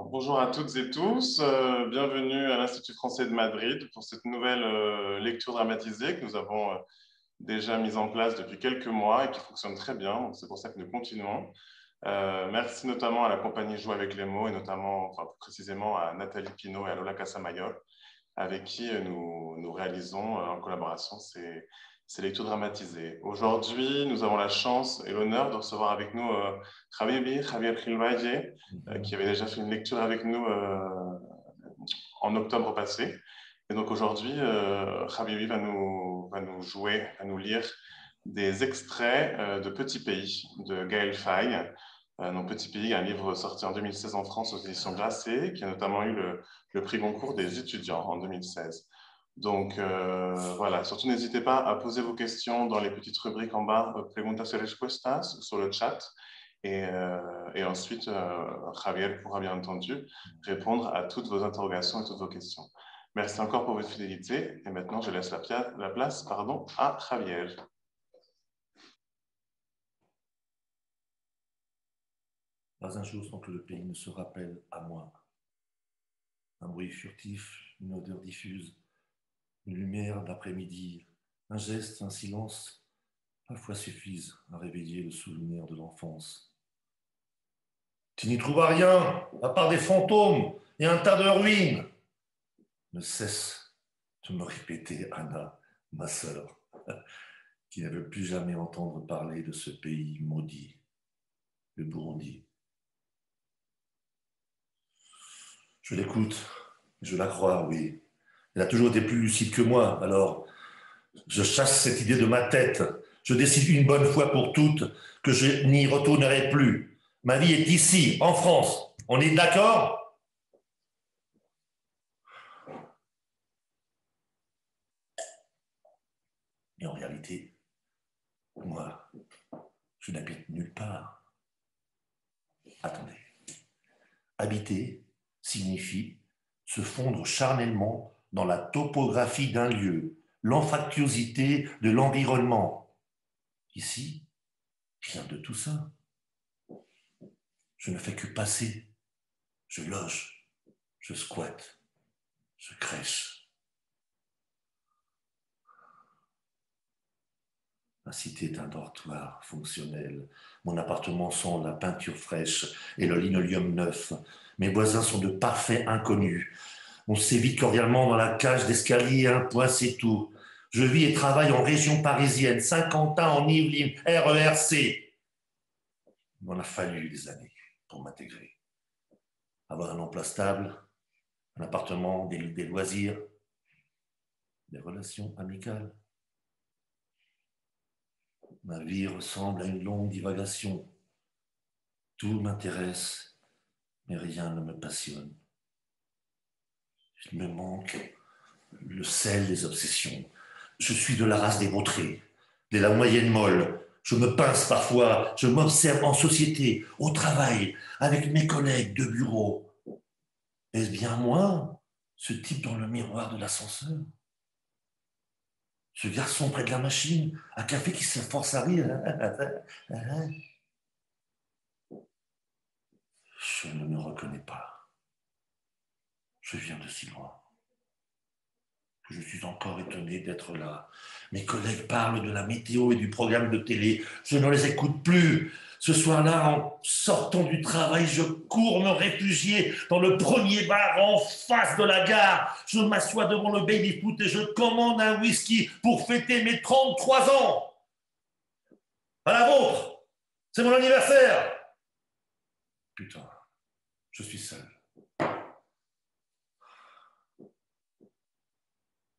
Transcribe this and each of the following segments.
bonjour à toutes et tous, euh, bienvenue à l'Institut français de Madrid pour cette nouvelle euh, lecture dramatisée que nous avons euh, déjà mise en place depuis quelques mois et qui fonctionne très bien, c'est pour ça que nous continuons. merci notamment à la compagnie Jouer avec les mots et notamment, plus précisément à Nathalie Pinault et à Lola Casamayor, avec qui nous, nous réalisons en collaboration ces, ces lectures dramatisées. Aujourd'hui, nous avons la chance et l'honneur de recevoir avec nous euh, Javier Javier Gilvalle, euh, qui avait déjà fait une lecture avec nous euh, en octobre passé. Et donc aujourd'hui, euh, Javier va nous, va nous jouer, va nous lire des extraits de Petit Pays de Gaël Faye. donc Petit Pays, un livre sorti en 2016 en France aux éditions Grasset, qui a notamment eu le, le prix Goncourt des étudiants en 2016. Donc euh, voilà, surtout n'hésitez pas à poser vos questions dans les petites rubriques en bas, euh, preguntas y respuestas, sur le chat. Et, euh, ensuite, Javier pourra bien entendu répondre à toutes vos interrogations et toutes vos questions. Merci encore pour votre fidélité. Et maintenant, je laisse la, la place pardon, à Javier. Pas un jour sans que le pays ne se rappelle à moi. Un bruit furtif, une odeur diffuse une lumière d'après-midi, un geste, un silence, parfois suffisent à réveiller le souvenir de l'enfance. Tu n'y trouves rien, à part des fantômes et un tas de ruines. Ne cesse de me répéter Anna, ma sœur, qui ne veut plus jamais entendre parler de ce pays maudit, le Burundi. Je l'écoute, je la crois, oui, elle a toujours été plus lucide que moi. Alors, je chasse cette idée de ma tête. Je décide une bonne fois pour toutes que je n'y retournerai plus. Ma vie est ici, en France. On est d'accord? Mais en réalité, moi, je n'habite nulle part. Attendez. Habiter signifie se fondre charnellement dans la topographie d'un lieu, l'anfractuosité de l'environnement. Ici, rien de tout ça. Je ne fais que passer. Je loge, je squatte, je crèche. Ma cité est un dortoir fonctionnel. Mon appartement sent la peinture fraîche et le linoleum neuf. Mes voisins sont de parfaits inconnus. On sévit cordialement dans la cage d'escalier, un point c'est tout. Je vis et travaille en région parisienne, 50 ans en Yvelines, RERC. Il m'en a fallu des années pour m'intégrer. Avoir un emploi stable, un appartement, des, des loisirs, des relations amicales. Ma vie ressemble à une longue divagation. Tout m'intéresse, mais rien ne me passionne. Il me manque le sel des obsessions. Je suis de la race des vautrés, de la moyenne molle. Je me pince parfois, je m'observe en société, au travail, avec mes collègues de bureau. Est-ce bien moi, ce type dans le miroir de l'ascenseur? Ce garçon près de la machine, à café qui s'efforce à rire Je ne me reconnais pas je viens de si loin. Je suis encore étonné d'être là. Mes collègues parlent de la météo et du programme de télé. Je ne les écoute plus. Ce soir-là, en sortant du travail, je cours me réfugier dans le premier bar en face de la gare. Je m'assois devant le baby-foot et je commande un whisky pour fêter mes 33 ans. À la vôtre. C'est mon anniversaire. Putain, je suis seul.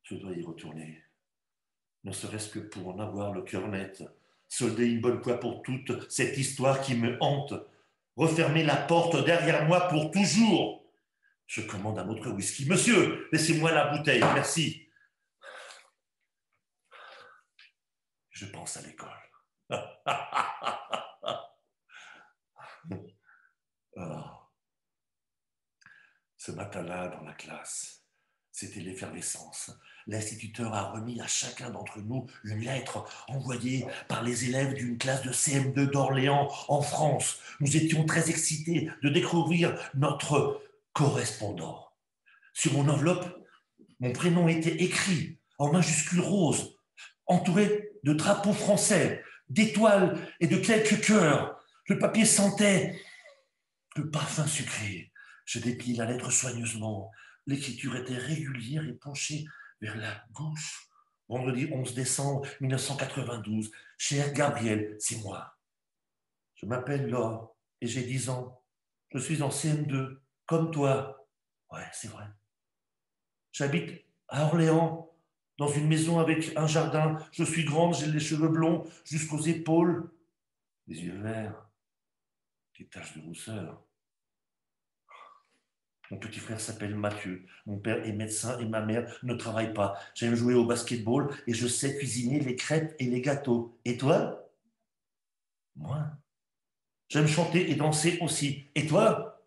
Je dois y retourner, ne serait-ce que pour en avoir le cœur net, solder une bonne fois pour toutes cette histoire qui me hante, refermer la porte derrière moi pour toujours. Je commande un autre whisky. Monsieur, laissez-moi la bouteille, merci. Je pense à l'école. Oh. Ce matin-là, dans la classe, C'était l'effervescence. L'instituteur a remis à chacun d'entre nous une lettre envoyée par les élèves d'une classe de CM2 d'Orléans en France. Nous étions très excités de découvrir notre correspondant. Sur mon enveloppe, mon prénom était écrit en majuscule rose, entouré de drapeaux français, d'étoiles et de quelques cœurs. Le papier sentait le parfum sucré. Je dépliai la lettre soigneusement. L'écriture était régulière et penchée vers la gauche. Vendredi 11 décembre 1992. Cher Gabriel, c'est moi. Je m'appelle Laure et j'ai 10 ans. Je suis en CM2, comme toi. Ouais, c'est vrai. J'habite à Orléans, dans une maison avec un jardin. Je suis grande, j'ai les cheveux blonds jusqu'aux épaules, les yeux verts, des taches de rousseur. Mon petit frère s'appelle Mathieu. Mon père est médecin et ma mère ne travaille pas. J'aime jouer au basketball et je sais cuisiner les crêpes et les gâteaux. Et toi? Moi. J'aime chanter et danser aussi. Et toi?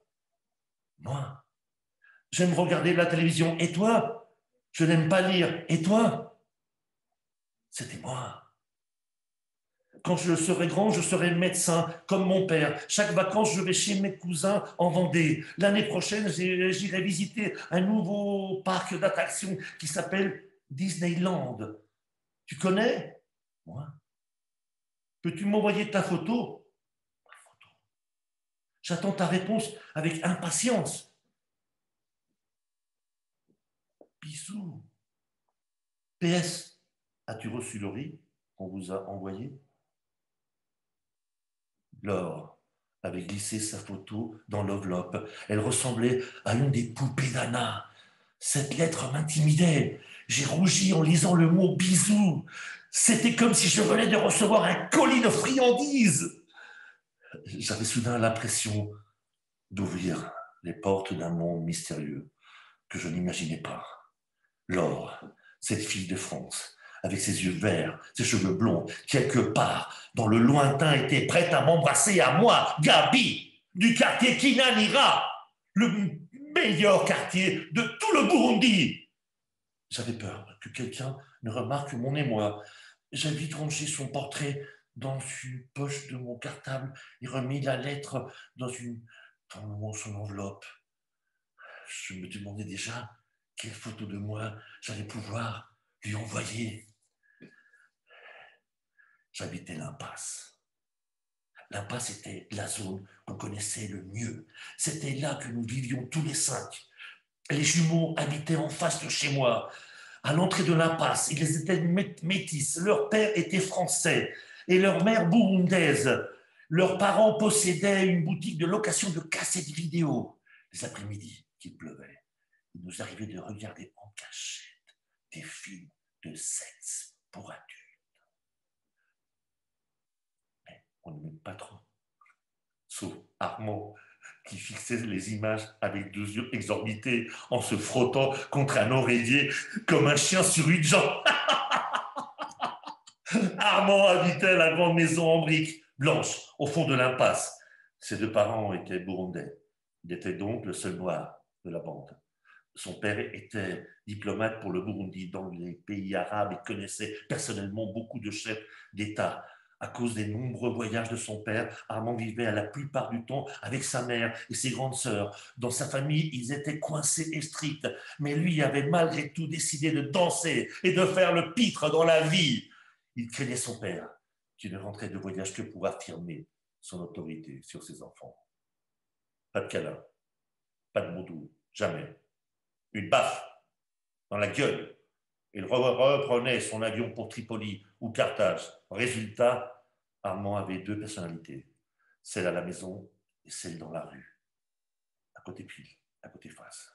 Moi. J'aime regarder la télévision. Et toi? Je n'aime pas lire. Et toi? C'était moi. Quand je serai grand, je serai médecin, comme mon père. Chaque vacances, je vais chez mes cousins en Vendée. L'année prochaine, j'irai visiter un nouveau parc d'attractions qui s'appelle Disneyland. Tu connais? Moi. Peux-tu m'envoyer ta photo? Ma photo. J'attends ta réponse avec impatience. Bisous. PS, as-tu reçu le riz qu'on vous a envoyé? Laure avait glissé sa photo dans l'enveloppe. Elle ressemblait à une des poupées d'Anna. Cette lettre m'intimidait. J'ai rougi en lisant le mot bisou. C'était comme si je venais de recevoir un colis de friandises. J'avais soudain l'impression d'ouvrir les portes d'un monde mystérieux que je n'imaginais pas. Laure, cette fille de France, avec ses yeux verts, ses cheveux blonds, quelque part dans le lointain était prête à m'embrasser à moi, Gabi, du quartier Kinanira, le meilleur quartier de tout le Burundi. J'avais peur que quelqu'un ne remarque mon émoi. J'ai vite rangé son portrait dans une poche de mon cartable et remis la lettre dans, une, dans son enveloppe. Je me demandais déjà quelle photo de moi j'allais pouvoir lui envoyer j'habitais l'impasse. L'impasse était la zone qu'on connaissait le mieux. C'était là que nous vivions tous les cinq. Les jumeaux habitaient en face de chez moi. À l'entrée de l'impasse, ils étaient métis. Leur père était français et leur mère burundaise. Leurs parents possédaient une boutique de location de cassettes vidéo. Les après-midi, qu'il pleuvait, il nous arrivait de regarder en cachette des films de sexe pour adultes. On n'aimait pas trop. Sauf Armand, qui fixait les images avec deux yeux exorbités en se frottant contre un oreiller comme un chien sur une jambe. Armand habitait la grande maison en briques, blanche, au fond de l'impasse. Ses deux parents étaient burundais. Il était donc le seul noir de la bande. Son père était diplomate pour le Burundi dans les pays arabes et connaissait personnellement beaucoup de chefs d'État à cause des nombreux voyages de son père, Armand vivait à la plupart du temps avec sa mère et ses grandes sœurs. Dans sa famille, ils étaient coincés et stricts, mais lui avait malgré tout décidé de danser et de faire le pitre dans la vie. Il craignait son père, qui ne rentrait de voyage que pour affirmer son autorité sur ses enfants. Pas de câlin, pas de moudou, jamais. Une baffe dans la gueule il reprenait son avion pour Tripoli ou Carthage. Résultat, Armand avait deux personnalités, celle à la maison et celle dans la rue, à côté pile, à côté face.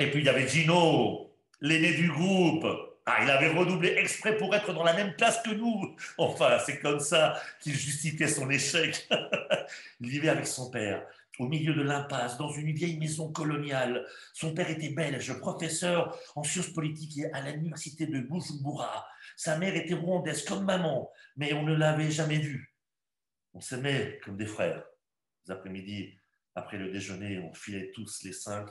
Et puis il y avait Gino, l'aîné du groupe. Ah, il avait redoublé exprès pour être dans la même classe que nous. Enfin, c'est comme ça qu'il justifiait son échec. il vivait avec son père au milieu de l'impasse, dans une vieille maison coloniale. Son père était belge, professeur en sciences politiques à l'université de Bujumbura. Sa mère était rwandaise comme maman, mais on ne l'avait jamais vue. On s'aimait comme des frères. Les après-midi, Après le déjeuner, on filait tous les cinq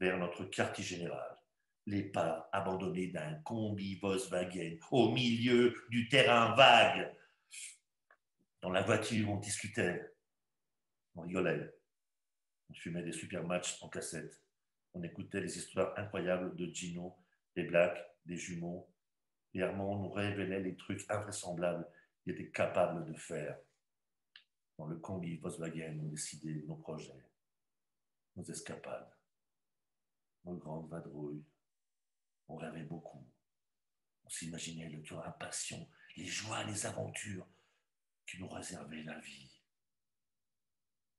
vers notre quartier général. Les pas abandonnés d'un combi Volkswagen au milieu du terrain vague. Dans la voiture, on discutait, on rigolait, on fumait des super matchs en cassette, on écoutait les histoires incroyables de Gino, des Blacks, des jumeaux, et Armand nous révélait les trucs invraisemblables qu'il était capable de faire. Dans le combi Volkswagen, on décidait nos projets, nos escapades, nos grandes vadrouilles. On rêvait beaucoup. On s'imaginait le cœur impatient, les joies, les aventures qui nous réservait la vie.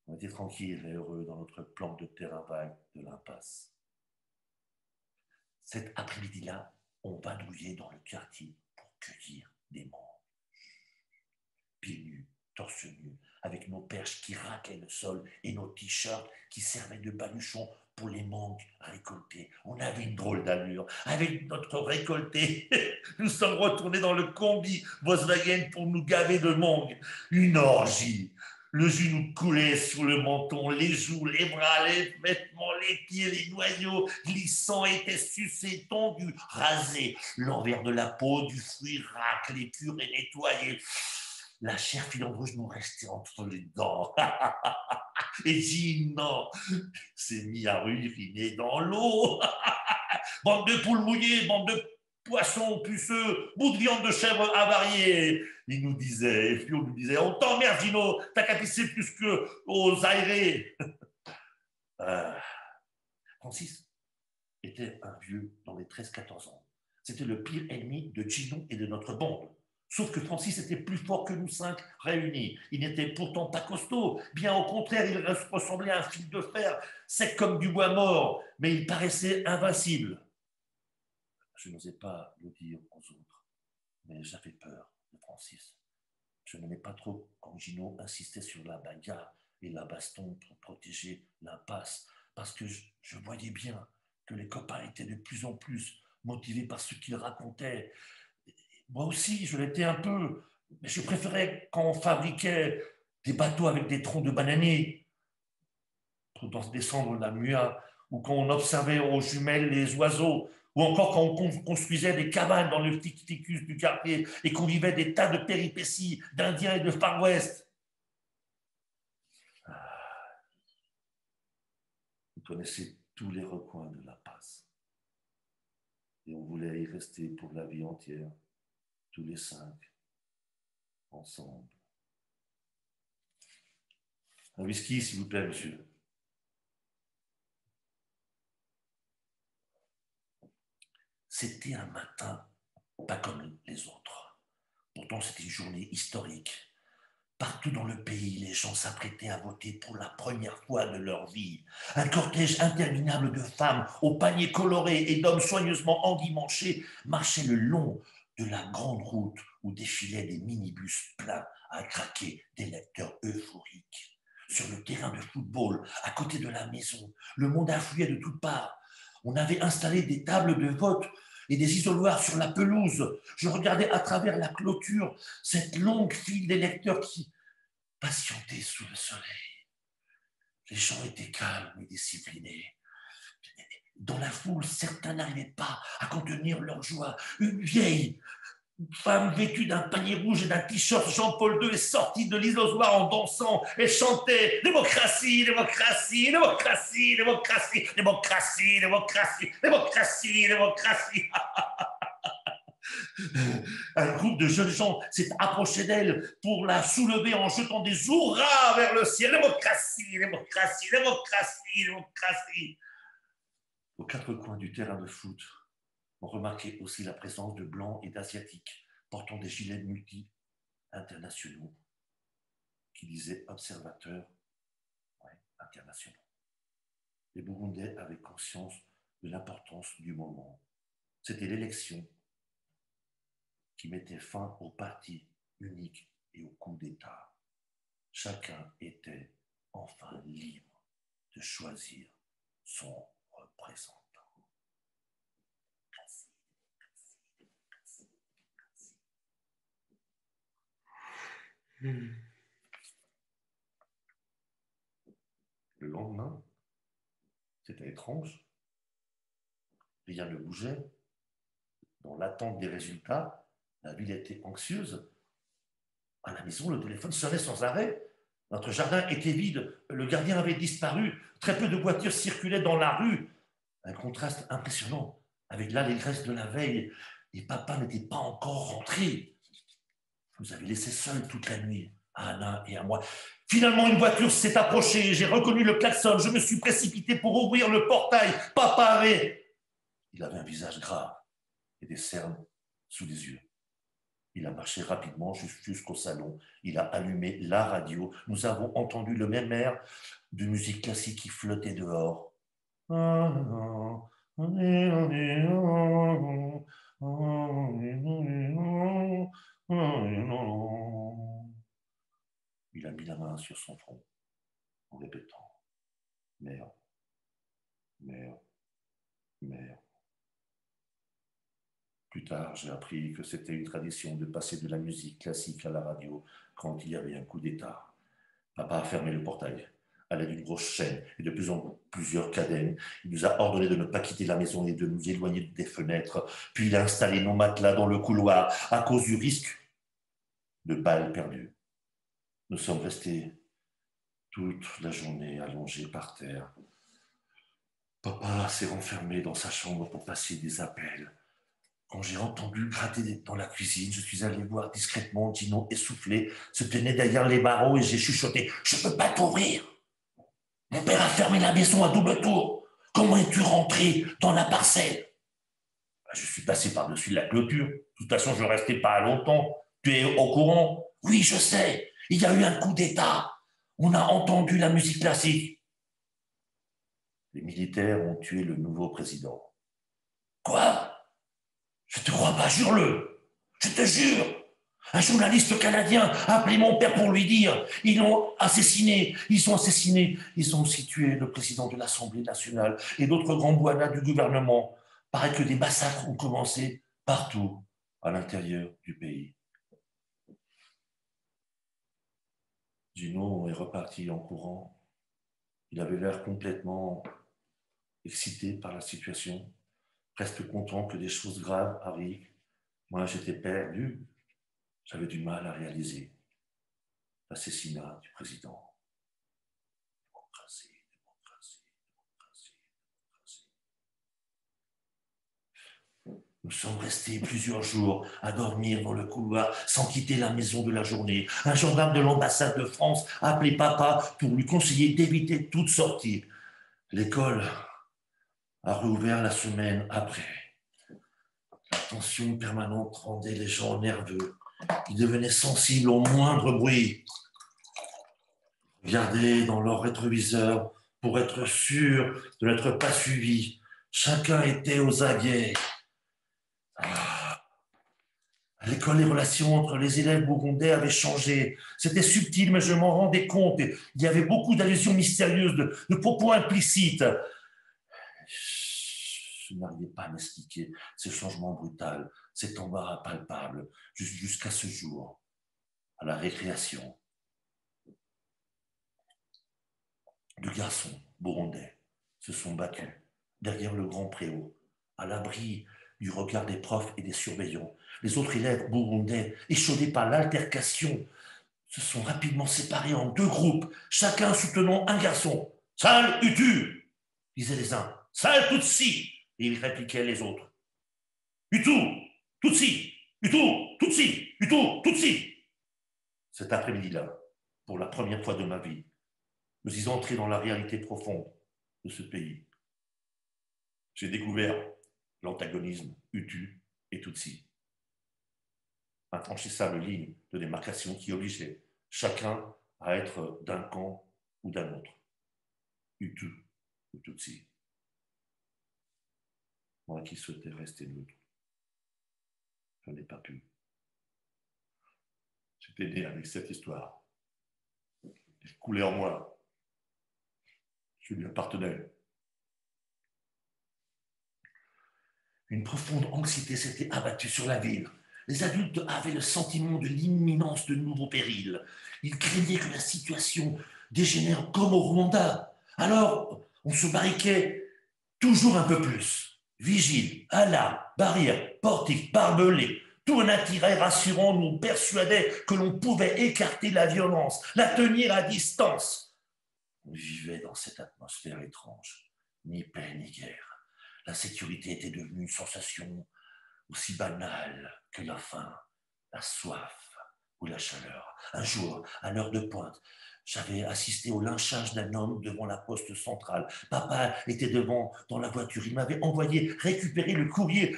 On était tranquille et heureux dans notre plan de terrain vague de l'impasse. Cet après-midi-là, on vadrouillait dans le quartier pour cueillir des mangues. Pieds nus, torse nu, avec nos perches qui raquaient le sol et nos t-shirts qui servaient de baluchons pour les mangues récoltées. On avait une drôle d'allure. Avec notre récolté, nous sommes retournés dans le combi Volkswagen pour nous gaver de mangues. Une orgie. Le jus nous coulait sur le menton, les joues, les bras, les vêtements, les pieds, les noyaux glissants étaient sucés, tondus, rasés. L'envers de la peau du fruit raclé, pur et nettoyé. La chair filant rouge nous restait entre les dents. Et Gino s'est mis à uriner dans l'eau. bande de poules mouillées, bande de poissons puceux, bout de viande de chèvre avariée. Il nous disait, et on nous disait, on t'emmerde Gino, t'as qu'à plus que aux aérés. Euh, Francis était un vieux dans les 13-14 ans. C'était le pire ennemi de Gino et de notre bande. Sauf que Francis était plus fort que nous cinq réunis. Il n'était pourtant pas costaud. Bien au contraire, il ressemblait à un fil de fer, sec comme du bois mort, mais il paraissait invincible. Je n'osais pas le dire aux autres, mais j'avais peur Je n'aimais pas trop quand Gino insistait sur la bagarre et la baston pour protéger l'impasse, parce que je voyais bien que les copains étaient de plus en plus motivés par ce qu'ils racontaient. Moi aussi, je l'étais un peu, mais je préférais quand on fabriquait des bateaux avec des troncs de bananiers pour descendre la Mua, ou quand on observait aux jumelles les oiseaux, ou encore quand on construisait des cabanes dans le ficus du quartier et qu'on vivait des tas de péripéties d'Indiens et de Far West. Ah. On connaissait tous les recoins de la passe. Et on voulait y rester pour la vie entière tous les cinq, ensemble. Un whisky, s'il vous plaît, monsieur. C'était un matin pas comme les autres. Pourtant, c'était une journée historique. Partout dans le pays, les gens s'apprêtaient à voter pour la première fois de leur vie. Un cortège interminable de femmes aux paniers colorés et d'hommes soigneusement endimanchés marchait le long de la grande route où défilaient des minibus pleins à craquer des lecteurs euphoriques. Sur le terrain de football, à côté de la maison, le monde affluait de toutes parts. On avait installé des tables de vote et des isoloirs sur la pelouse. Je regardais à travers la clôture cette longue file d'électeurs qui patientaient sous le soleil. Les gens étaient calmes et disciplinés. Dans la foule, certains n'arrivaient pas à contenir leur joie. Une vieille femme vêtue d'un panier rouge et d'un t-shirt Jean-Paul II est sortie de l'isosoir en dansant et chantait Démocratie, démocratie, démocratie, démocratie, démocratie, démocratie, démocratie, démocratie. Un groupe de jeunes gens s'est approché d'elle pour la soulever en jetant des hurrahs vers le ciel. Démocratie, démocratie, démocratie, démocratie. Aux quatre coins du terrain de foot, on remarquait aussi la présence de blancs et d'asiatiques portant des gilets multi-internationaux qui disaient observateurs internationaux. Les Burundais avaient conscience de l'importance du moment. C'était l'élection qui mettait fin au parti unique et au coup d'État. Chacun était enfin libre de choisir son le lendemain, C'était étrange. Rien ne bougeait. Dans l'attente des résultats, la ville était anxieuse. À la maison, le téléphone sonnait sans arrêt. Notre jardin était vide, le gardien avait disparu, très peu de voitures circulaient dans la rue. Un contraste impressionnant avec l'allégresse de la veille. Et papa n'était pas encore rentré. Vous avez laissé seul toute la nuit, Anna et à moi. Finalement, une voiture s'est approchée. J'ai reconnu le klaxon. Je me suis précipité pour ouvrir le portail. Papa avait. Il avait un visage grave et des cernes sous les yeux. Il a marché rapidement jusqu'au salon. Il a allumé la radio. Nous avons entendu le même air de musique classique qui flottait dehors. Il a mis la main sur son front en répétant Merde, merde, merde. Plus tard, j'ai appris que c'était une tradition de passer de la musique classique à la radio quand il y avait un coup d'État. Papa a fermé le portail à l'aide d'une grosse chaîne et de plus en plusieurs cadennes. Il nous a ordonné de ne pas quitter la maison et de nous éloigner des fenêtres. Puis il a installé nos matelas dans le couloir à cause du risque de balles perdues. Nous sommes restés toute la journée allongés par terre. Papa s'est renfermé dans sa chambre pour passer des appels. Quand j'ai entendu gratter dans la cuisine, je suis allé voir discrètement Dino essoufflé, se tenait derrière les barreaux et j'ai chuchoté Je ne peux pas t'ouvrir. Mon père a fermé la maison à double tour. Comment es-tu rentré dans la parcelle bah, Je suis passé par-dessus la clôture. De toute façon, je ne restais pas longtemps. Au courant Oui, je sais. Il y a eu un coup d'État. On a entendu la musique classique. Les militaires ont tué le nouveau président. Quoi? Je te crois pas, jure-le. Je te jure. Un journaliste canadien a appelé mon père pour lui dire ils l'ont assassiné, ils sont assassinés, ils ont aussi tué le président de l'Assemblée nationale et d'autres grands boinas du gouvernement. Paraît que des massacres ont commencé partout à l'intérieur du pays. Gino est reparti en courant. Il avait l'air complètement excité par la situation, presque content que des choses graves arrivent. Moi, j'étais perdu. J'avais du mal à réaliser l'assassinat du président. Nous sommes restés plusieurs jours à dormir dans le couloir sans quitter la maison de la journée. Un gendarme de l'ambassade de France a appelé papa pour lui conseiller d'éviter toute sortie. L'école a rouvert la semaine après. La tension permanente rendait les gens nerveux. Ils devenaient sensibles au moindre bruit. Regardaient dans leur rétroviseur pour être sûr de n'être pas suivis. Chacun était aux aguets. À l'école, les relations entre les élèves burgondais avaient changé. C'était subtil, mais je m'en rendais compte. Il y avait beaucoup d'allusions mystérieuses, de, propos implicites. Je n'arrivais pas à m'expliquer ce changement brutal, cet embarras palpable, jusqu'à ce jour, à la récréation. Deux garçons burgondais se sont battus derrière le grand préau, à l'abri du regard des profs et des surveillants. Les autres élèves burgondais, échaudés par l'altercation, se sont rapidement séparés en deux groupes, chacun soutenant un garçon. Sale Utu disaient les uns. Sale Tutsi Et ils répliquaient les autres. Utu Tutsi Utu Tutsi Utu Tutsi Cet après-midi-là, pour la première fois de ma vie, nous y entrés dans la réalité profonde de ce pays. J'ai découvert l'antagonisme Hutu et Tutsi. Infranchissable ligne de démarcation qui obligeait chacun à être d'un camp ou d'un autre, Hutu ou Tutsi. Moi qui souhaitais rester neutre, je n'ai pas pu. J'étais né avec cette histoire. Elle coulait en moi. Je lui appartenais. Une profonde anxiété s'était abattue sur la ville. Les adultes avaient le sentiment de l'imminence de nouveaux périls. Ils craignaient que la situation dégénère comme au Rwanda. Alors, on se barriquait toujours un peu plus. Vigile, alarme, barrière, portique, barbelé, tout un attirail rassurant nous persuadait que l'on pouvait écarter la violence, la tenir à distance. On vivait dans cette atmosphère étrange, ni paix ni guerre. La sécurité était devenue une sensation aussi banale que la faim, la soif ou la chaleur. Un jour, à l'heure de pointe, j'avais assisté au lynchage d'un homme devant la poste centrale. Papa était devant dans la voiture. Il m'avait envoyé récupérer le courrier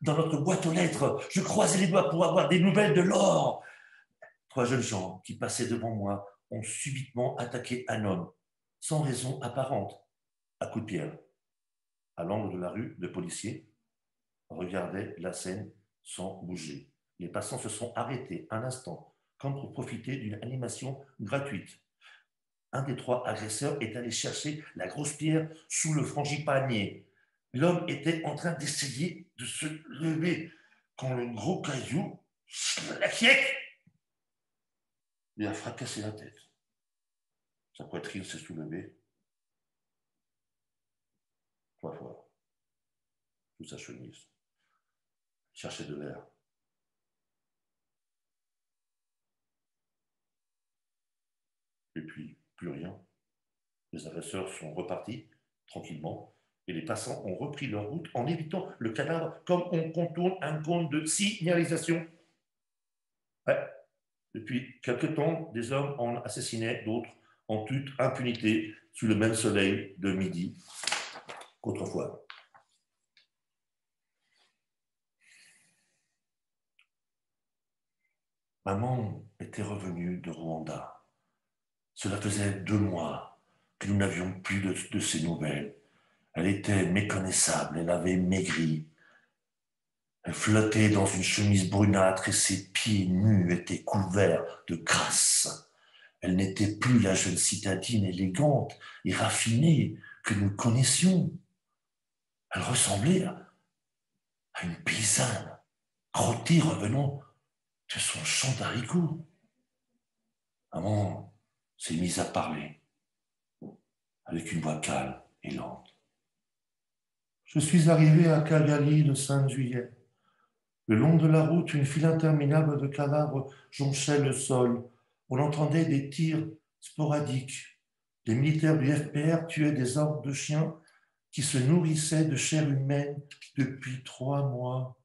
dans notre boîte aux lettres. Je croisais les doigts pour avoir des nouvelles de l'or. Trois jeunes gens qui passaient devant moi ont subitement attaqué un homme, sans raison apparente, à coups de pierre. À l'angle de la rue, le policier regardait la scène sans bouger. Les passants se sont arrêtés un instant comme pour profiter d'une animation gratuite. Un des trois agresseurs est allé chercher la grosse pierre sous le frangipanier. L'homme était en train d'essayer de se lever quand le gros caillou, la lui a fracassé la tête. Sa poitrine s'est soulevée trois fois sous sa chemise. Cherchait de l'air. et puis plus rien. Les agresseurs sont repartis tranquillement et les passants ont repris leur route en évitant le cadavre comme on contourne un compte de signalisation. Depuis quelque temps, des hommes en assassinaient d'autres en toute impunité sous le même soleil de midi qu'autrefois. Maman était revenue de Rwanda. Cela faisait deux mois que nous n'avions plus de, de ses nouvelles. Elle était méconnaissable, elle avait maigri. Elle flottait dans une chemise brunâtre et ses pieds nus étaient couverts de crasse. Elle n'était plus la jeune citadine élégante et raffinée que nous connaissions. Elle ressemblait à une paysanne, crottée revenant de son champ d'haricots. Maman s'est mise à parler avec une voix calme et lente. Je suis arrivé à Cagali le 5 juillet. Le long de la route, une file interminable de cadavres jonchait le sol. On entendait des tirs sporadiques. Les militaires du FPR tuaient des ordres de chiens qui se nourrissaient de chair humaine depuis trois mois.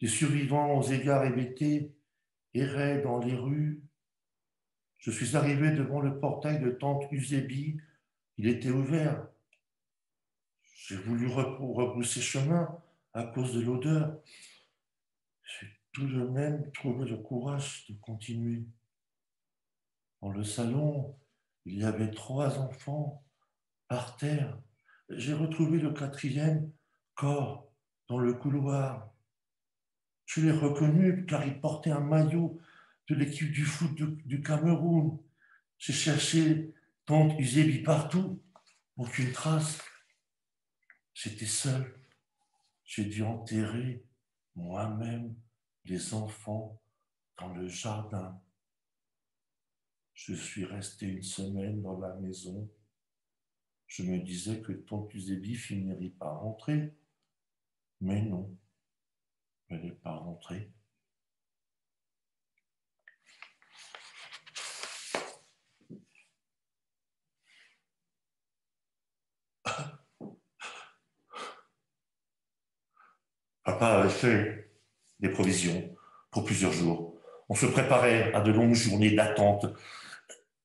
Les survivants aux égards hébétés erraient dans les rues je suis arrivé devant le portail de tante Usébi. Il était ouvert. J'ai voulu rebrousser chemin à cause de l'odeur. J'ai tout de même trouvé le courage de continuer. Dans le salon, il y avait trois enfants par terre. J'ai retrouvé le quatrième corps dans le couloir. Je l'ai reconnu car il portait un maillot de l'équipe du foot du, Cameroun. J'ai cherché tante Usébi partout, aucune trace. J'étais seul. J'ai dû enterrer moi-même les enfants dans le jardin. Je suis resté une semaine dans la maison. Je me disais que tante Usébi finirait par rentrer. Mais non, elle n'est pas rentrée. Papa avait fait des provisions pour plusieurs jours. On se préparait à de longues journées d'attente.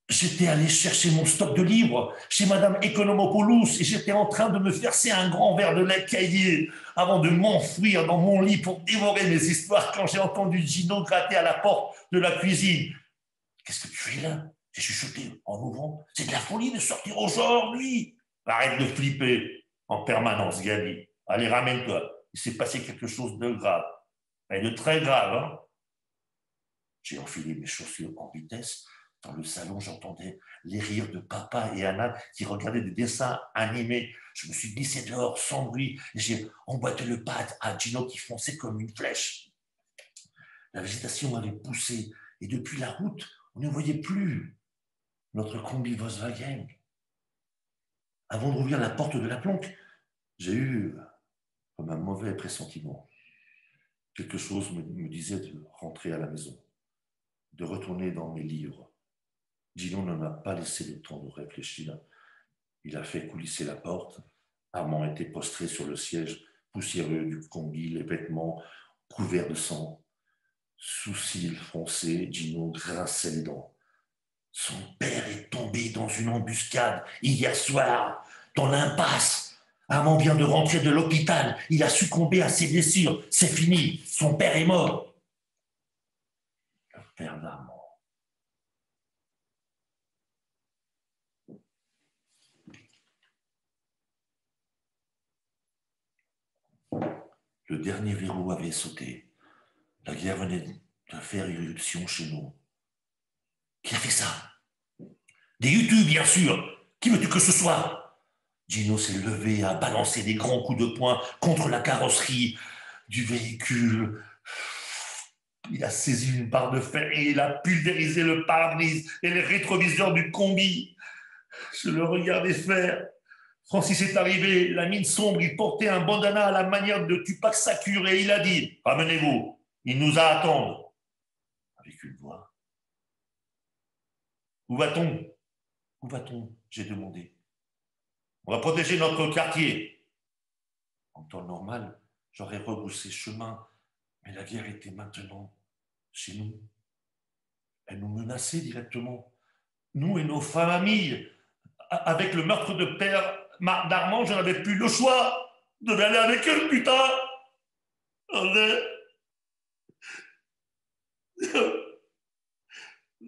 J'étais allé chercher mon stock de livres chez Madame Economopoulos et j'étais en train de me verser un grand verre de lait caillé avant de m'enfuir dans mon lit pour dévorer mes histoires quand j'ai entendu Gino gratter à la porte de la cuisine. Qu'est-ce que tu fais là? J'ai chuchoté en ouvrant. C'est de la folie de sortir aujourd'hui. Arrête de flipper en permanence, Gabi. Allez, ramène-toi il s'est passé quelque chose de grave, et de très grave. Hein. J'ai enfilé mes chaussures en vitesse. Dans le salon, j'entendais les rires de papa et Anna qui regardaient des dessins animés. Je me suis glissé dehors sans bruit et j'ai emboîté le pas à Gino qui fonçait comme une flèche. La végétation m'avait poussé et depuis la route, on ne voyait plus notre combi Volkswagen. avant de rouvrir la porte de la planque, j'ai eu comme un mauvais pressentiment. Quelque chose me, me disait de rentrer à la maison, de retourner dans mes livres. Gino ne m'a pas laissé le temps de réfléchir. Il a fait coulisser la porte. Armand était postré sur le siège poussiéreux du combi, les vêtements couverts de sang. Sous-cils froncés, Gino grinçait les dents. Son père est tombé dans une embuscade hier soir, dans l'impasse. Armand vient de rentrer de l'hôpital. Il a succombé à ses blessures. C'est fini. Son père est mort. Le père d'Armand. Le dernier verrou avait sauté. La guerre venait de faire irruption chez nous. Qui a fait ça? Des YouTube, bien sûr. Qui veux-tu que ce soit? Gino s'est levé, a balancé des grands coups de poing contre la carrosserie du véhicule. Il a saisi une barre de fer et il a pulvérisé le pare-brise et les rétroviseurs du combi. Je le regardais faire. Francis est arrivé, la mine sombre, il portait un bandana à la manière de Tupac Sakur et il a dit Ramenez-vous, il nous a attendent. Avec une voix. Où va-t-on? Où va-t-on? J'ai demandé. On va protéger notre quartier. En temps normal, j'aurais rebroussé chemin, mais la guerre était maintenant chez nous. Elle nous menaçait directement. Nous et nos familles, avec le meurtre de père d'Armand, je n'avais plus le choix de aller avec elle, putain.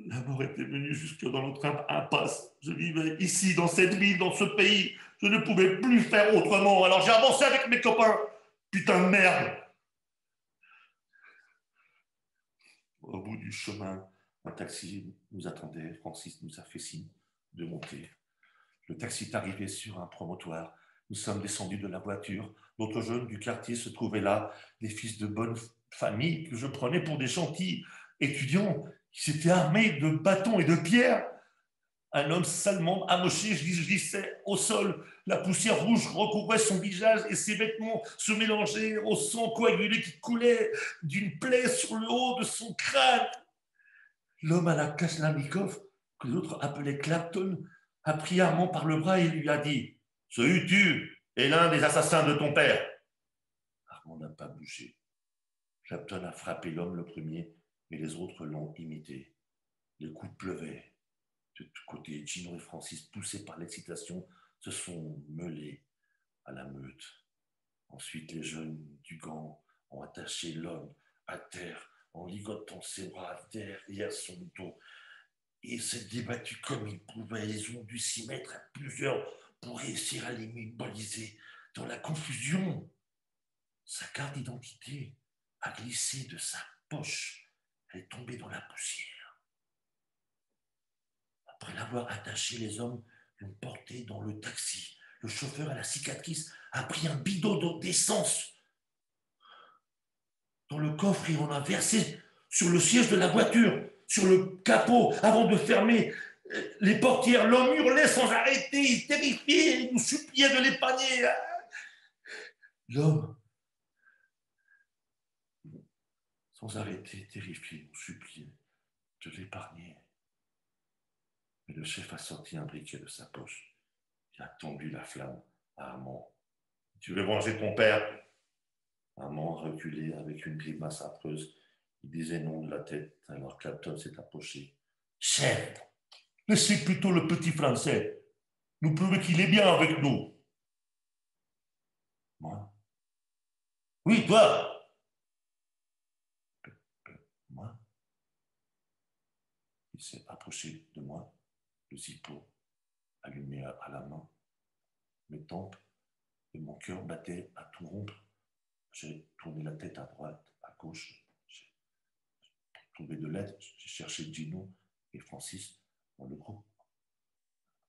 La mort était venue jusque dans notre impasse. Je vivais ici, dans cette ville, dans ce pays. Je ne pouvais plus faire autrement. Alors j'ai avancé avec mes copains. Putain de merde. Au bout du chemin, un taxi nous attendait. Francis nous a fait signe de monter. Le taxi est arrivé sur un promontoire. Nous sommes descendus de la voiture. D'autres jeunes du quartier se trouvaient là, des fils de bonne famille que je prenais pour des gentils étudiants qui s'étaient armés de bâtons et de pierres. Un homme salement amoché glissait au sol. La poussière rouge recouvrait son visage et ses vêtements se mélangeaient au sang coagulé qui coulait d'une plaie sur le haut de son crâne. L'homme à la Kaslamikov, que les autres appelaient Clapton, a pris Armand par le bras et lui a dit Ce Utu est l'un des assassins de ton père. Armand n'a pas bougé. Clapton a frappé l'homme le premier et les autres l'ont imité. Les coups pleuvaient. De tous côtés, Gino et Francis, poussés par l'excitation, se sont meulés à la meute. Ensuite, les jeunes du gang ont attaché l'homme à terre en ligotant ses bras derrière son dos et s'est débattu comme il pouvait. Ils ont dû s'y mettre à plusieurs pour réussir à l'immobiliser. Dans la confusion, sa carte d'identité a glissé de sa poche. Elle est tombée dans la poussière. Après l'avoir attaché, les hommes l'ont porté dans le taxi. Le chauffeur à la cicatrice a pris un bidon d'essence dans le coffre et on a versé sur le siège de la voiture sur le capot avant de fermer euh, les portières. L'homme hurlait sans arrêter, terrifié, il nous suppliait de l'épargner. L'homme, sans arrêter, terrifié, nous suppliait de l'épargner. Le chef a sorti un briquet de sa poche et a tendu la flamme à Armand. Tu veux venger ton père? Armand reculé avec une grimace affreuse il disait non de la tête, alors Clapton s'est approché. Chef, laissez plutôt le petit français nous prouver qu'il est bien avec nous. Moi? Oui, toi? Moi? Il s'est approché de moi, le zippo allumé à la main, mes tempes et mon cœur battait à tout rompre. J'ai tourné la tête à droite, à gauche, trouvé de l'aide, j'ai cherché Gino et Francis dans le groupe.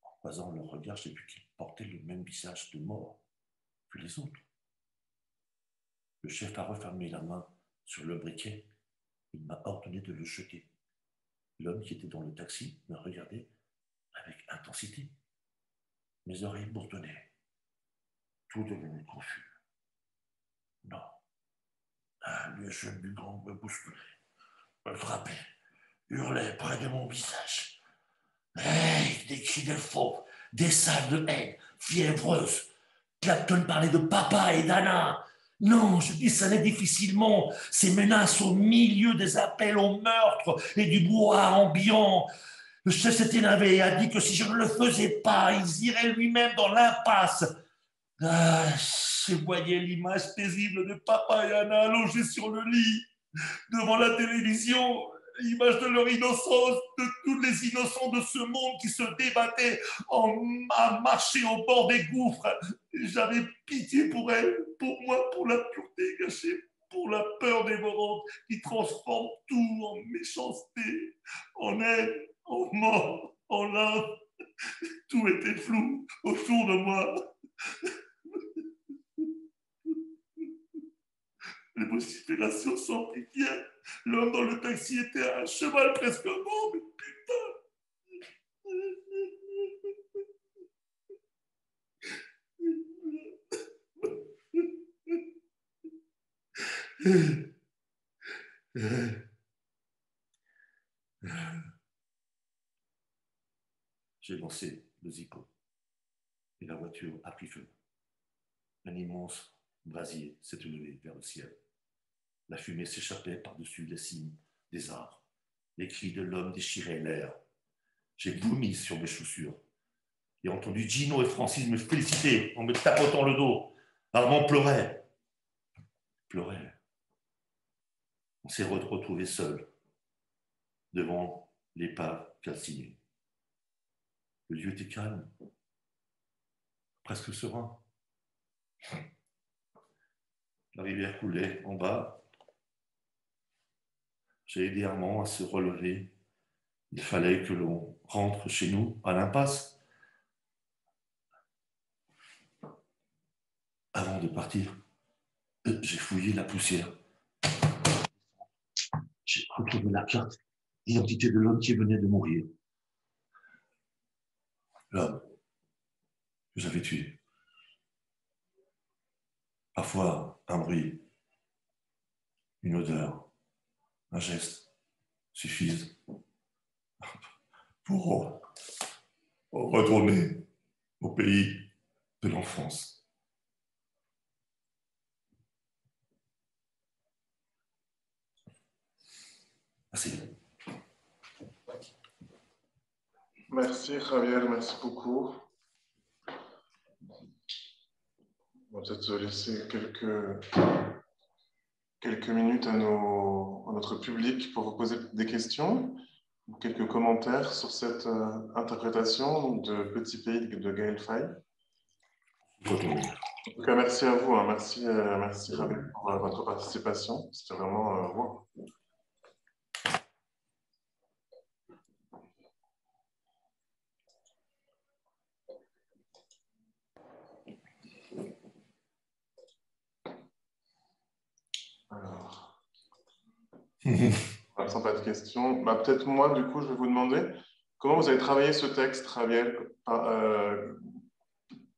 En croisant leur regard, j'ai vu qu'ils portaient le même visage de mort que les autres. Le chef a refermé la main sur le briquet. Il m'a ordonné de le jeter. L'homme qui était dans le taxi me regardait avec intensité. Mes oreilles bourdonnaient. Tout devenait confus. Non. Un lieu jeune du grand me me frappait, hurlait près de mon visage. Hey, des cris de faux, des salles de haine, fiévreuses. Clapton parlait de papa et d'Anna. Non, je discernais difficilement ces menaces au milieu des appels au meurtre et du bois ambiant. Le chef s'était énervé et a dit que si je ne le faisais pas, ils iraient lui-même dans l'impasse. Ah, je voyais l'image paisible de papa et Anna allongés sur le lit, devant la télévision, l'image de leur innocence, de tous les innocents de ce monde qui se débattaient en, à marcher au bord des gouffres. J'avais pitié pour elles, pour moi, pour la pureté gâchée, pour la peur dévorante qui transforme tout en méchanceté, en haine, en mort, en larmes. Tout était flou autour de moi. Les vociférations s'amplifiaient. L'homme dans le taxi était un cheval presque mort, mais putain. J'ai lancé le zico et la voiture a pris feu. Un immense brasier s'est élevé vers le ciel. La fumée s'échappait par-dessus les cimes des arbres. Les cris de l'homme déchiraient l'air. J'ai vomi sur mes chaussures. J'ai entendu Gino et Francis me féliciter en me tapotant le dos. Armand pleurait. Pleurait. On s'est retrouvé seul devant l'épave calcinée. Le lieu était calme, presque serein. La rivière coulait en bas. Armand à se relever. Il fallait que l'on rentre chez nous à l'impasse. Avant de partir, j'ai fouillé la poussière. J'ai retrouvé la carte d'identité de l'homme qui venait de mourir. L'homme que j'avais tué. Parfois, un bruit, une odeur, un geste suffisent pour retourner au pays de l'enfance. Merci. Merci Javier, merci beaucoup. On va peut-être laisser quelques, quelques minutes à, notre public pour vous poser des questions, quelques commentaires sur cette euh, interprétation de Petit Pays de Gaël Faye. En tout cas, merci à vous, hein. merci, euh, merci pour euh, votre participation. C'était vraiment wow. sans pas de questions, bah, peut-être moi, du coup, je vais vous demander comment vous avez travaillé ce texte, Javier euh,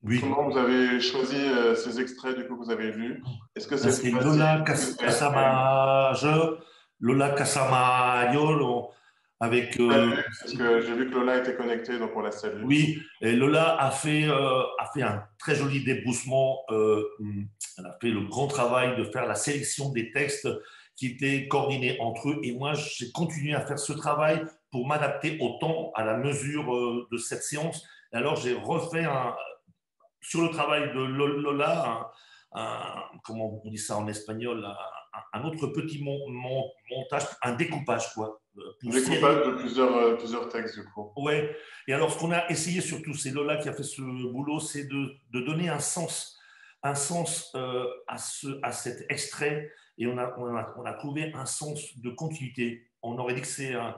oui. Comment vous avez choisi euh, ces extraits du coup, que vous avez lus Est-ce que c'est Lola Casamayo, Lola avec. Euh, parce que j'ai vu que Lola était connectée, donc on la salue. Oui, et Lola a fait, a fait un très joli débroussement. Euh, elle a fait le grand travail de faire la sélection des textes qui étaient coordonnés entre eux. Et moi, j'ai continué à faire ce travail pour m'adapter au temps, à la mesure euh, de cette séance. Et alors, j'ai refait un, sur le travail de Lola, un, un, comment on dit ça en espagnol, un, autre petit mon, mon, montage, un découpage, quoi. Pour découpage de plusieurs, euh, plusieurs textes, du coup. Ouais. Et alors, ce qu'on a essayé surtout, c'est Lola qui a fait ce boulot, c'est de, de, donner un sens, un sens euh, à, ce, à cet extrait. Et on a, on, a, trouvé un sens de continuité. On aurait dit que c'est un,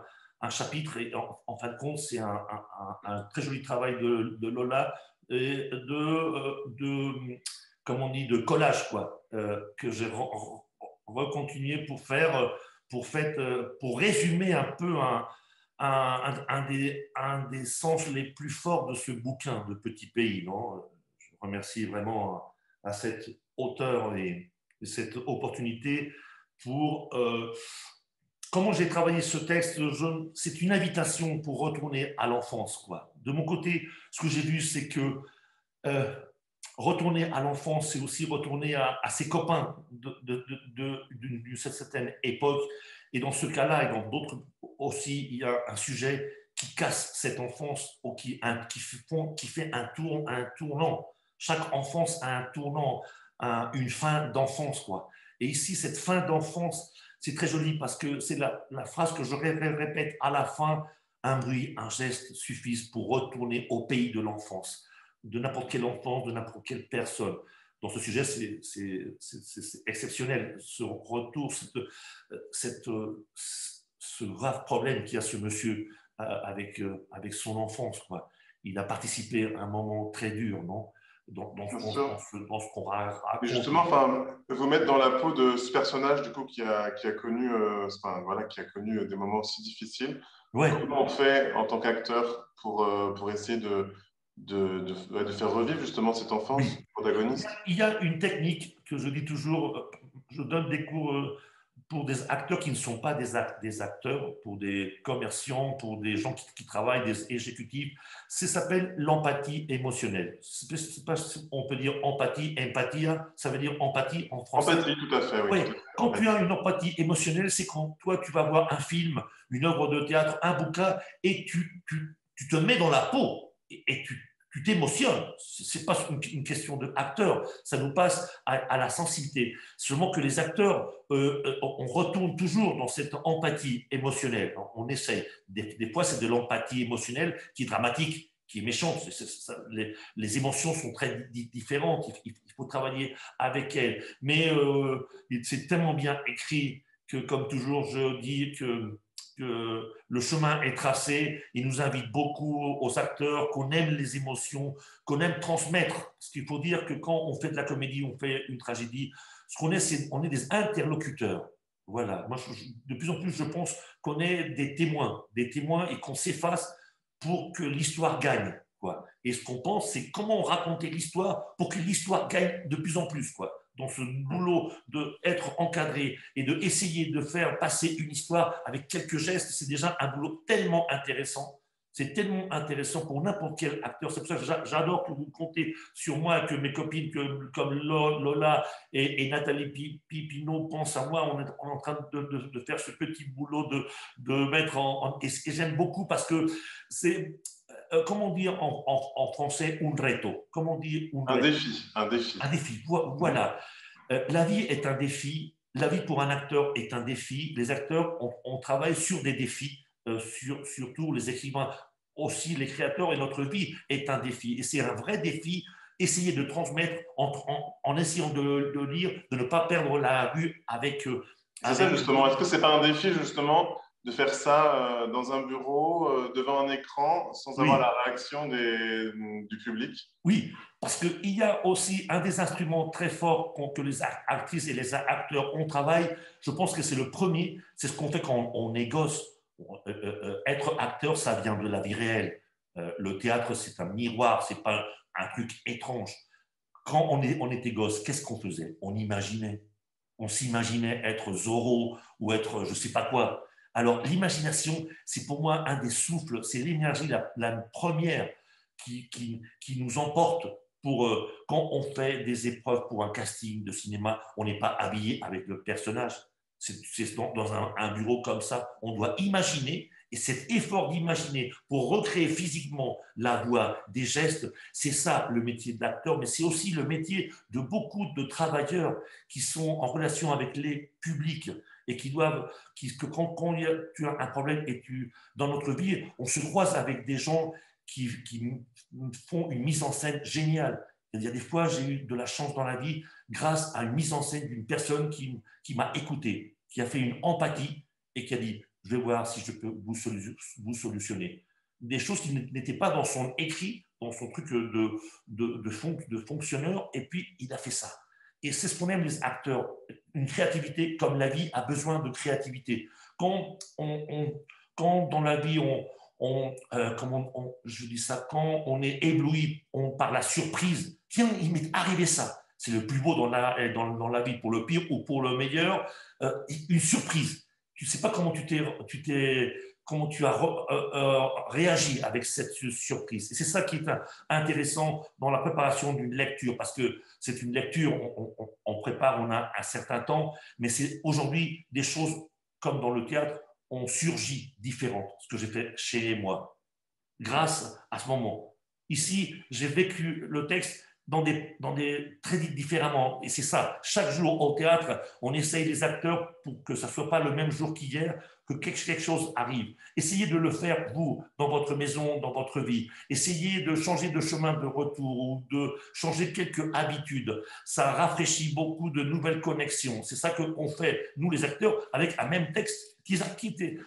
chapitre, et en, fin de compte, c'est un, très joli travail de, Lola, et de, euh, de, on dit, de collage, quoi, euh, que j'ai recontinué pour faire, pour, fait, pour résumer un peu un, un, des, un, des, sens les plus forts de ce bouquin de Petit Pays. Non? Je remercie vraiment à cet auteur et, cette opportunité pour... Euh, comment j'ai travaillé ce texte C'est une invitation pour retourner à l'enfance. Quoi. De mon côté, ce que j'ai vu, c'est que euh, retourner à l'enfance, c'est aussi retourner à, ses copains d'une certaine époque. Et dans ce cas-là, et dans d'autres aussi, il y a un sujet qui casse cette enfance ou qui, qui, qui fait un, tour, un tournant. Chaque enfance a un tournant, une fin d'enfance. quoi. Et ici, cette fin d'enfance, c'est très joli parce que c'est la, la, phrase que je répète à la fin, un bruit, un geste suffisent pour retourner au pays de l'enfance de n'importe quelle enfance, de n'importe quelle personne. Dans ce sujet, c'est exceptionnel. Ce retour, cette, ce grave problème qu'il a ce monsieur euh, avec, euh, avec son enfance. Quoi. Il a participé à un moment très dur, non? Dans, dans, ce, qu'on raconte. Justement, enfin, vous mettre dans la peau de ce personnage du coup qui a, qui a connu, euh, voilà, qui a connu des moments aussi difficiles. Ouais. Comment on fait en tant qu'acteur pour, pour essayer de, de, de, faire revivre justement cette enfance protagoniste? Il y a une technique que je dis toujours, euh, je donne des cours euh, pour des acteurs qui ne sont pas des, acteurs, pour des commerciants, pour des gens qui, travaillent, des exécutifs. Ça s'appelle l'empathie émotionnelle. on peut dire empathie, empathie, hein. ça veut dire empathie en français. Empathie, tout à fait, oui. Quand tu as une empathie émotionnelle, c'est quand toi, tu vas voir un film, une œuvre de théâtre, un bouquin, et tu, tu, tu te mets dans la peau et tu tu t'émotionnes. Ce n'est pas une, question de acteur, ça nous passe à, la sensibilité. Seulement que les acteurs, euh, euh, on retourne toujours dans cette empathie émotionnelle. On, essaye. Des, fois, c'est de l'empathie émotionnelle qui est dramatique, qui est méchante. les, émotions sont très différentes. Il, faut travailler avec elles. Mais euh, c'est tellement bien écrit que, comme toujours, je dis que le chemin est tracé. Il nous invite beaucoup aux acteurs qu'on aime les émotions, qu'on aime transmettre. Parce qu'il faut dire que quand on fait de la comédie, on fait une tragédie, ce qu'on est, c'est on est des interlocuteurs. Voilà. Moi, de plus en plus, je pense qu'on est des témoins, des témoins et qu'on s'efface pour que l'histoire gagne. Quoi. Et ce qu'on pense, c'est comment raconter l'histoire pour que l'histoire gagne de plus en plus. Quoi dans ce boulot d'être encadré et de essayer de faire passer une histoire avec quelques gestes, c'est déjà un boulot tellement intéressant. C'est tellement intéressant pour n'importe quel acteur. C'est pour ça que j'adore que vous comptez sur moi, que mes copines comme Lola et, Nathalie Pipino pensent à moi. On est, en train de, faire ce petit boulot de, mettre en. et j'aime beaucoup parce que c'est euh, comment dire en, en, français un reto? Comment dire un, défi, un défi. Un défi. Voilà. Euh, la vie est un défi. La vie pour un acteur est un défi. Les acteurs, on, travaille sur des défis, euh, sur, surtout les écrivains, aussi les créateurs, et notre vie est un défi. Et c'est un vrai défi essayer de transmettre en, en, essayant de, de, lire, de ne pas perdre la vue avec. c'est ça justement. Est-ce que c'est pas un défi justement de faire ça euh, dans un bureau, euh, devant un écran, sans avoir la réaction des, du public Oui, parce qu'il y a aussi un des instruments très forts que les actrices et les acteurs ont travaillé. Je pense que c'est le premier, c'est ce qu'on fait quand on est gosse. Euh, être acteur, ça vient de la vie réelle. le théâtre, c'est un miroir, c'est pas un truc étrange. Quand on, est, on était gosse, qu'est-ce qu'on faisait? On imaginait. On s'imaginait être Zorro ou être je sais pas quoi. Alors l'imagination, c'est pour moi un des souffles, c'est l'énergie la, première qui, qui, nous emporte pour euh, quand on fait des épreuves pour un casting de cinéma, on n'est pas habillé avec le personnage. C'est dans, dans un, un, bureau comme ça, on doit imaginer. Et cet effort d'imaginer pour recréer physiquement la voix, des gestes, c'est ça le métier d'acteur, mais c'est aussi le métier de beaucoup de travailleurs qui sont en relation avec les publics et qui doivent, que quand, tu as un problème et tu, dans notre vie, on se croise avec des gens qui, qui font une mise en scène géniale. Il y a des fois, j'ai eu de la chance dans la vie grâce à une mise en scène d'une personne qui, qui m'a écouté, qui a fait une empathie et qui a dit, je vais voir si je peux vous, solutionner. Des choses qui n'étaient pas dans son écrit, dans son truc de, de, de fonctionneur, et puis il a fait ça. Et c'est ce qu'on aime les acteurs. Une créativité, comme la vie, a besoin de créativité. Quand dans la vie, on, euh, comment je dis ça, quand on est ébloui par la surprise, tiens, il m'est arrivé ça. C'est le plus beau dans la, dans, dans, la vie, pour le pire ou pour le meilleur, euh, une surprise. Tu ne sais pas comment tu t'es, comment tu as euh, réagi avec cette surprise. Et c'est ça qui est intéressant dans la préparation d'une lecture, parce que c'est une lecture, on, prépare, on a un certain temps, mais c'est aujourd'hui des choses comme dans le théâtre, ont surgi différentes, ce que j'ai fait chez moi, grâce à ce moment. Ici, j'ai vécu le texte dans des, dans des différemment. Et c'est ça, chaque jour au théâtre, on essaye les acteurs pour que ça ne soit pas le même jour qu'hier, que quelque chose arrive. Essayez de le faire, vous, dans votre maison, dans votre vie. Essayez de changer de chemin de retour ou de changer quelques habitudes. Ça rafraîchit beaucoup de nouvelles connexions. C'est ça qu'on fait, nous les acteurs, avec un même texte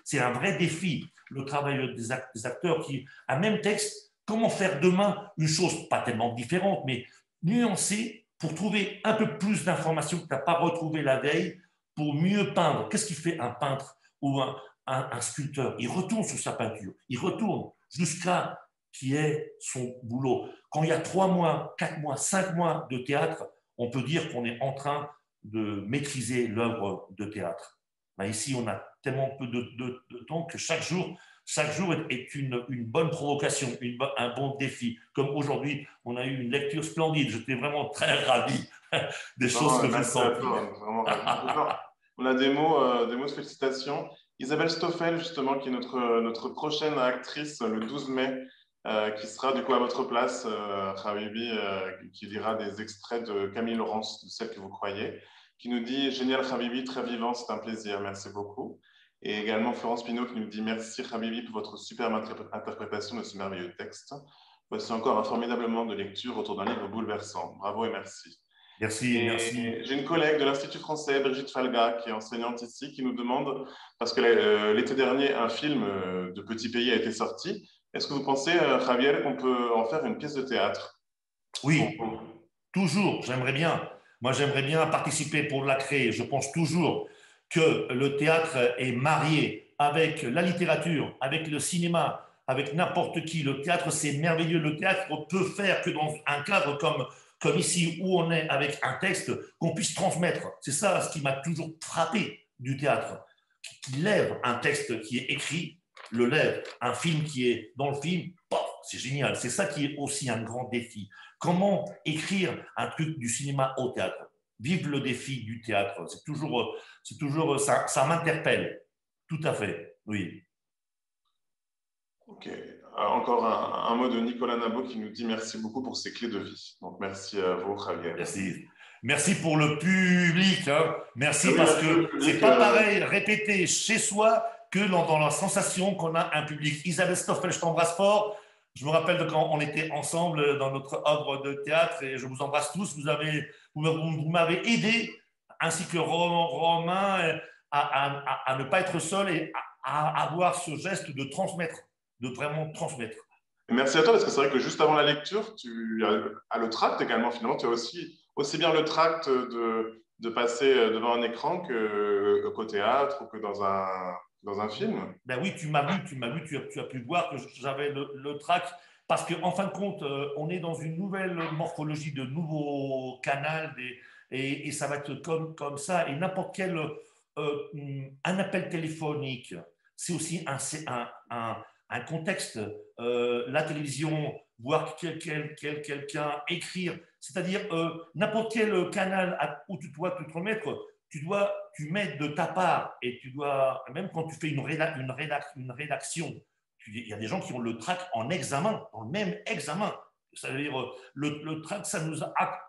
c'est un vrai défi, le travail des acteurs qui, un même texte, comment faire demain une chose pas tellement différente, mais nuancée pour trouver un peu plus d'informations que tu n'as pas retrouvé la veille, pour mieux peindre. Qu'est-ce qui fait un peintre ou un, un, sculpteur? Il retourne sur sa peinture, il retourne jusqu'à qui est son boulot. Quand il y a trois mois, quatre mois, cinq mois de théâtre, on peut dire qu'on est en train de maîtriser l'œuvre de théâtre. Ben, ici, on a tellement peu de, temps que chaque jour, chaque jour est une, une bonne provocation, une, un bon défi. Comme aujourd'hui, on a eu une lecture splendide. J'étais vraiment très ravi des choses que je sens. on a des mots, euh, des mots de félicitations. Isabelle Stoffel, justement, qui est notre, notre prochaine actrice le 12 mai, euh, qui sera du coup à votre place, euh, euh, qui lira des extraits de Camille Laurence, de celle que vous croyez qui nous dit Génial Khabibi, très vivant, c'est un plaisir, merci beaucoup. Et également Florence Pinot qui nous dit Merci Khabibi pour votre superbe interprétation de ce merveilleux texte. Voici encore un formidable moment de lecture autour d'un livre bouleversant. Bravo et merci. Merci, merci. J'ai une collègue de l'Institut français, Brigitte Falga, qui est enseignante ici, qui nous demande, parce que euh, l'été dernier, un film euh, de Petit Pays a été sorti. Est-ce que vous pensez, euh, Javier, qu'on peut en faire une pièce de théâtre? Oui, toujours, j'aimerais bien. Moi, j'aimerais bien participer pour la créer. Je pense toujours que le théâtre est marié avec la littérature, avec le cinéma, avec n'importe qui. Le théâtre, c'est merveilleux. Le théâtre peut faire que dans un cadre comme, comme ici, où on est avec un texte, qu'on puisse transmettre. C'est ça ce qui m'a toujours frappé du théâtre, qui lève un texte qui est écrit, le lève. Un film qui est dans le film, c'est génial. C'est ça qui est aussi un grand défi. Comment écrire un truc du cinéma au théâtre? Vive le défi du théâtre. C'est toujours, c'est toujours ça, ça m'interpelle. Tout à fait, oui. Ok. Encore un, mot de Nicolas Nabo qui nous dit merci beaucoup pour ces clés de vie. Donc merci à vous, Javier. Merci. Merci pour le public. Hein. Merci parce que c'est pas euh, pareil répéter chez soi que dans, dans la sensation qu'on a un public. Isabelle Stoffel, je t'embrasse fort. Je me rappelle de quand on était ensemble dans notre œuvre de théâtre et je vous embrasse tous. Vous avez, vous, m'avez aidé, ainsi que Romain, à, à, ne pas être seul et à, avoir ce geste de transmettre, de vraiment transmettre. Merci à toi, parce que c'est vrai que juste avant la lecture, tu as le tract également, finalement, tu as aussi, aussi bien le tract de, de passer devant un écran qu'au théâtre ou que dans un, dans un film Ben oui, tu m'as vu, tu m'as vu, tu as, pu voir que j'avais le, le, track. Parce qu'en en fin de compte, euh, on est dans une nouvelle morphologie de nouveaux canal des, et, et, ça va être comme, comme ça. Et n'importe quel euh, un appel téléphonique, c'est aussi un, un, un, un contexte. Euh, la télévision, voir quelqu'un quel, quelqu'un écrire, c'est-à-dire n'importe quel canal où tu dois te remettre tu dois, tu mets de ta part et tu dois, même quand tu fais une, une, une rédaction, il y a des gens qui ont le trac en examen, en même examen. Ça veut dire, le, le trac, ça nous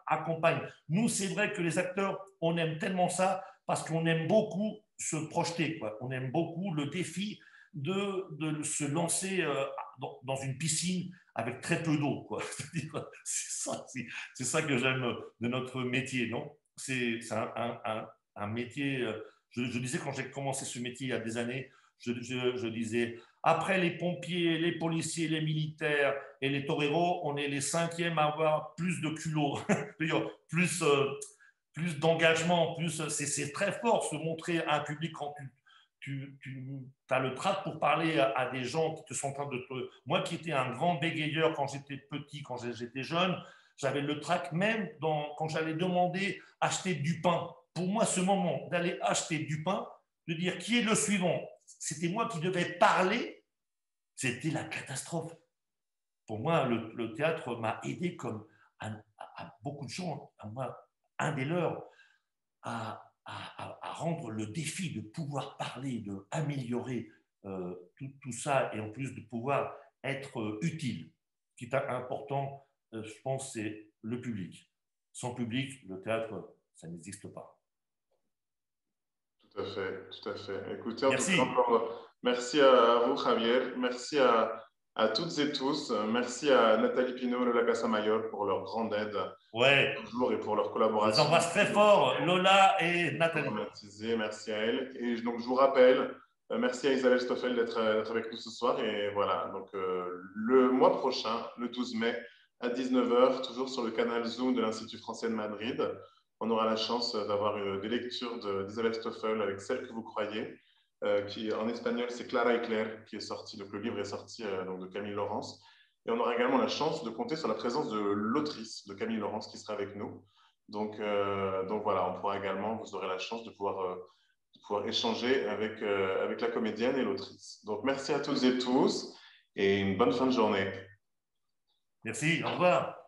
accompagne. Nous, c'est vrai que les acteurs, on aime tellement ça parce qu'on aime beaucoup se projeter. Quoi. On aime beaucoup le défi de, de se lancer euh, dans, une piscine avec très peu d'eau. C'est ça, ça, que j'aime de notre métier, non? C'est un, un, un métier. Euh, je, disais quand j'ai commencé ce métier il y a des années, je, disais après les pompiers, les policiers, les militaires et les toreros, on est les cinquièmes à avoir plus de culot, plus, euh, plus d'engagement, plus c'est très fort se montrer à un public quand tu, as le trac pour parler à, des gens qui te sont en train de te... Moi qui étais un grand bégayeur quand j'étais petit, quand j'étais jeune, j'avais le trac même quand j'allais demander acheter du pain. Pour moi, ce moment d'aller acheter du pain, de dire qui est le suivant, c'était moi qui devais parler, c'était la catastrophe. Pour moi, le, théâtre m'a aidé comme à, beaucoup de gens, à moi, un des leurs, à, à, rendre le défi de pouvoir parler, de améliorer euh, tout, ça et en plus de pouvoir être euh, utile. Ce qui est important, euh, je pense, c'est le public. Sans public, le théâtre, ça n'existe pas. Tout à fait, tout à fait. Écoutez, merci. merci à vous, Javier. Merci à, à toutes et tous. Merci à Nathalie Pinault et Lola Casamayor pour leur grande aide. Ouais. Toujours et pour leur collaboration. Je embrasse très fort, Lola et Nathalie. Merci à elle. Et donc, je vous rappelle, euh, merci à Isabelle Stoffel d'être avec nous ce soir. Et voilà, donc euh, le mois prochain, le 12 mai, à 19h, toujours sur le canal Zoom de l'Institut français de Madrid, on aura la chance d'avoir euh, des lectures d'Isabelle Stoffel avec celle que vous croyez. Euh, qui en espagnol c'est Clara et Claire qui est sorti. Donc le livre est sorti euh, donc, de Camille Laurence. Et on aura également la chance de compter sur la présence de l'autrice de Camille Laurence qui sera avec nous. Donc, euh, donc voilà, on pourra également, vous aurez la chance de pouvoir, de pouvoir échanger avec, avec la comédienne et l'autrice. Donc merci à toutes et tous et une bonne fin de journée. Merci, au revoir.